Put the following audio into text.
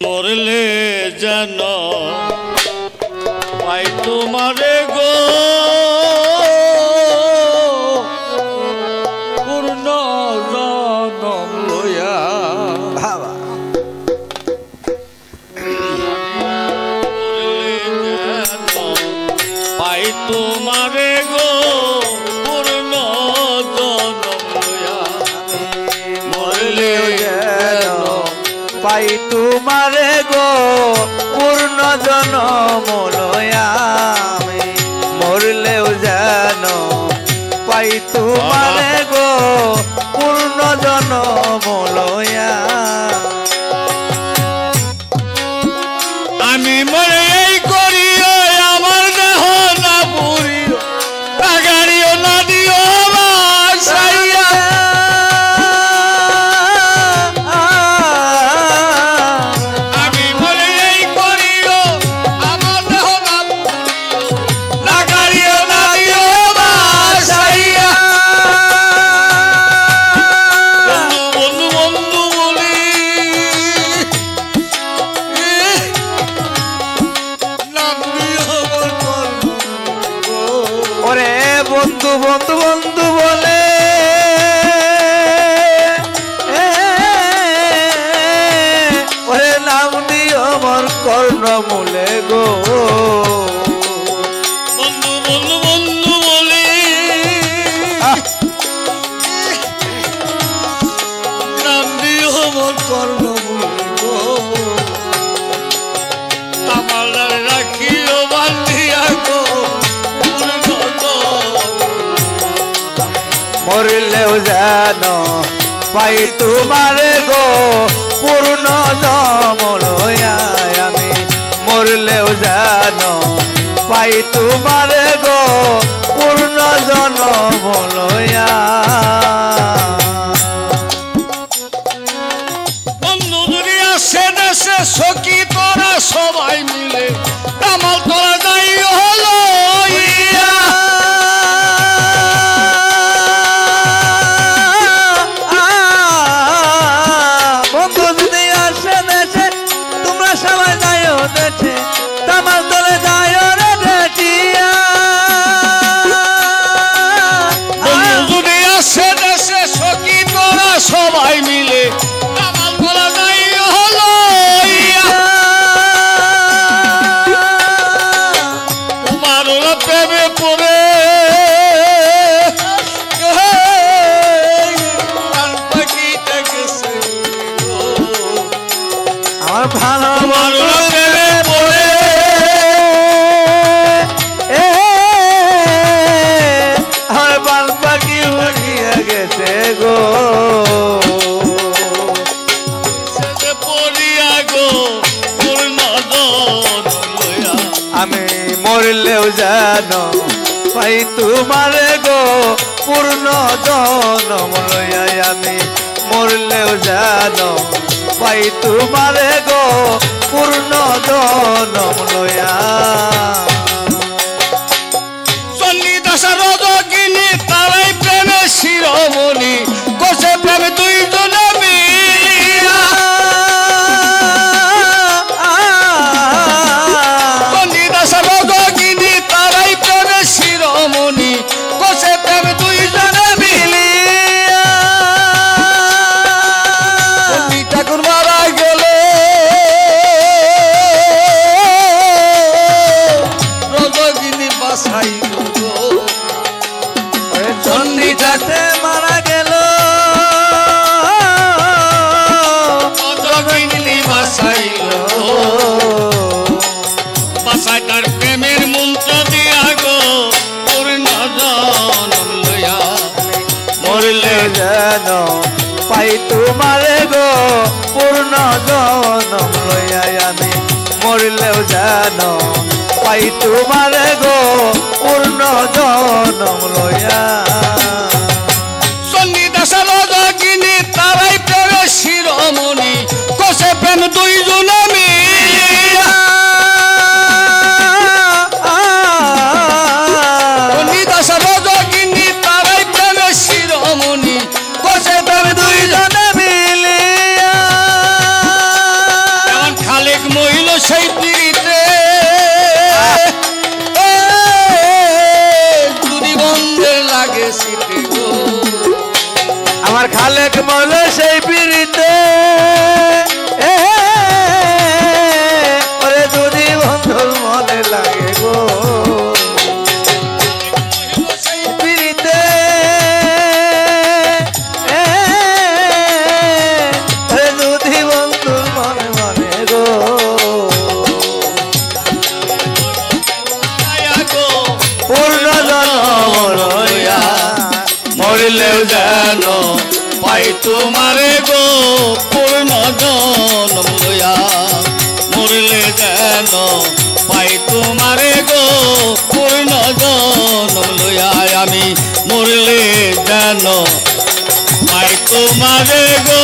মরলে জানো পাই তোমারে পাই তোমারে গো পূর্ণ জন আমি। মরলেও যেন পাই তোমারে গো পূর্ণ মলয়া আমি। মরে করি বন্ধু বন্ধু বন্ধু বলে। ওরে নাম দিও আমার কর্ণমূলে গো। কর্ণ মরলেও যেন পাই তোমার গো পূর্ণ জমলয়া আমি। মরলেও যেন পাই তোমার গো আমি মরলেও যেন পাই তোমারে গো পূর্ণ জনম আমি মরলেও যেন পাই তোমারে গো পূর্ণ জনম লইয়া। যেন পাই তোমারে গো পূর্ণ জনম লইয়াই আমি মরিলেও যেন পাই তোমারে গো সেই পিড়িতে। যদি লাগে আমার খালেক বলে সেই পিড়িতে। যেন পাই তোমারে গো পূর্ণ জনম লইয়া। মরলে যেন পাই তোমারে গো পূর্ণ জনম লইয়া। আমি মরলে যেন পাই তোমারে গো